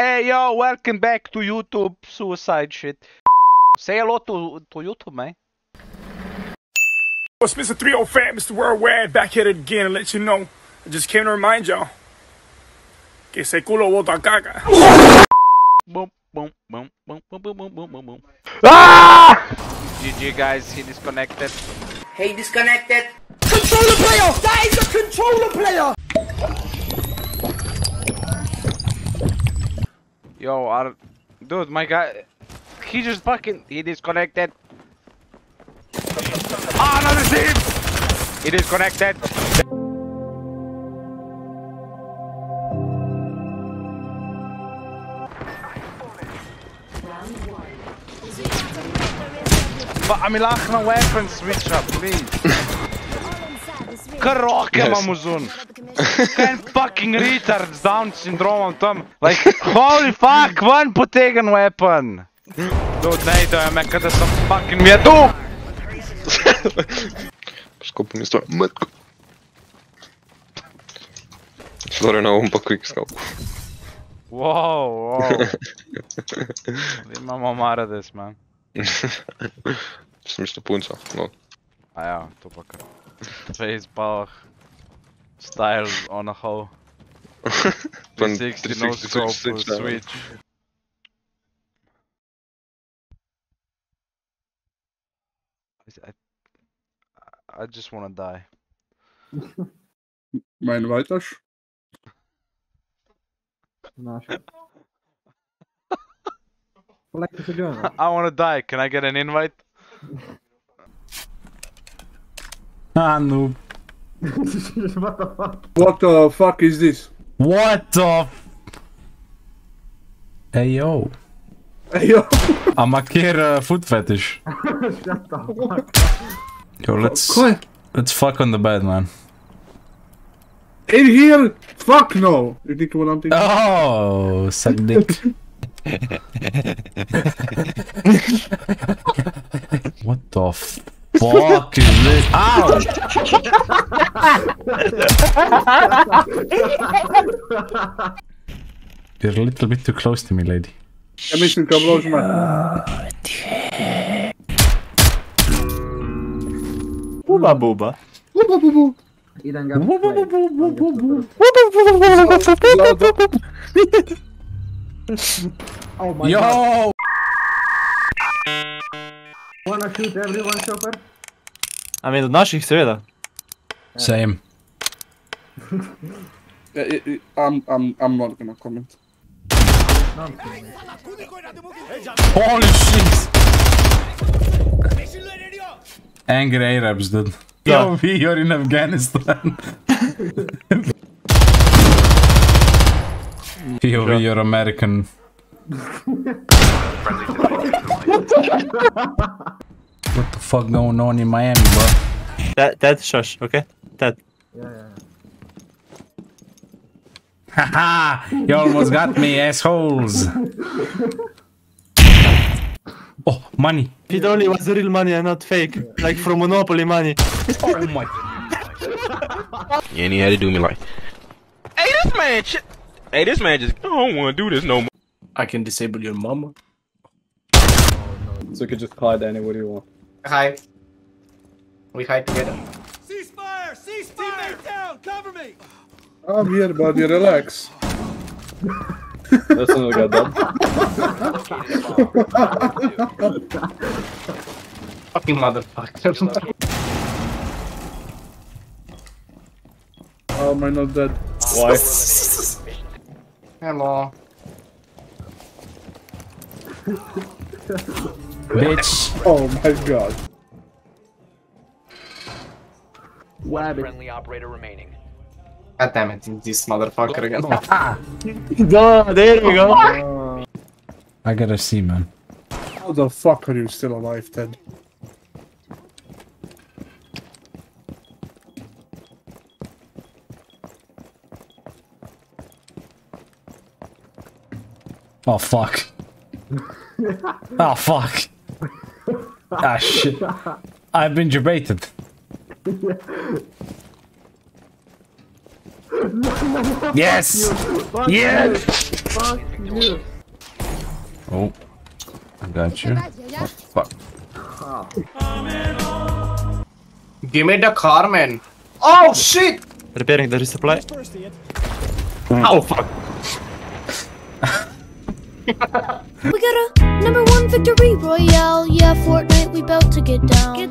Hey yo, welcome back to YouTube suicide shit. Say hello to to YouTube, man. It's Mr. 30 Fat, Mr. Worldwide, back at it again and let you know. I just came to remind y'all. Que ese culo bota caca. Boom, boom, boom, boom, boom, boom, boom, boom, boom, boom. Ah! GG guys, he disconnected. Hey, disconnected. Controller player! That is a controller player! Yo, I, dude, my guy, he just fucking, he disconnected. Ah, another team! He disconnected. But I'm lachen on weapon switch up, please. Karaoke, Yes. En fucking retard z down sindromom tam. Like, holy fuck, ven potegen weapon. Dude, ne, da je me, kaj da sem fucking mi je tu. Skopil mi stvar, matko. Torej na ovom pa quick scope. Wow, wow. Imamo marades, man. Sem mislil punca, no. Aja, to pa kar. V dveh izbalah. style on a hoe. 360 no scope switch. I, I just want to die. Mein weiter. I want to die. Can I get an invite? ah, noob what the fuck? What the fuck is this? What the? f- Hey yo. Hey yo, I'm a keer uh, foot fetish. Shut the fuck Yo, let's Quoi? let's fuck on the bed, man. In here? Fuck no! You think what I'm thinking? Oh, suck dick. what the fuck is this? Ow! You're a little bit too close to me, lady. Commission, come close my. Booba booba. Booba booba. Booba booba booba booba. Booba booba booba. Yo! Wanna shoot everyone, chopper? I mean, do naszych. Same. Ja, i- i- I'm, I'm, I'm not gonna comment. Holy shit! Angry Arabs, dude. Yo, we are in Afghanistan. Yo, we are American. what the fuck going on in Miami, bro? Ted, Ted, shush, okay? Ted. Yeah, yeah. Haha! You almost got me, assholes! Oh, money! If it only was real money and not fake. Like from Monopoly money. Oh my. And he had to do me like, hey, this man, ch- hey, this man just, I don't want to do this no more. I can disable your mama. So you can just hide anywhere you want. Hi. We hide together. Ceasefire! Ceasefire! Teammate down! Cover me! I'm here, buddy, relax. That's another guy dead. Fucking motherfucker. Oh, am I not dead? Why? Hello. Bitch! Oh my god. Friendly operator remaining. God damn it, this motherfucker again. Duh, there we go. I gotta see, man. How the fuck are you still alive, Ted? Oh, fuck. oh, fuck. Ah, shit. I've been debated. Yes! Yes! here. Oh. I got you. Oh, fuck. Give me the car, man. Oh shit! Repairing the resupply. Oh fuck. We got a number one victory royale. Yeah, Fortnite, we bout to get down.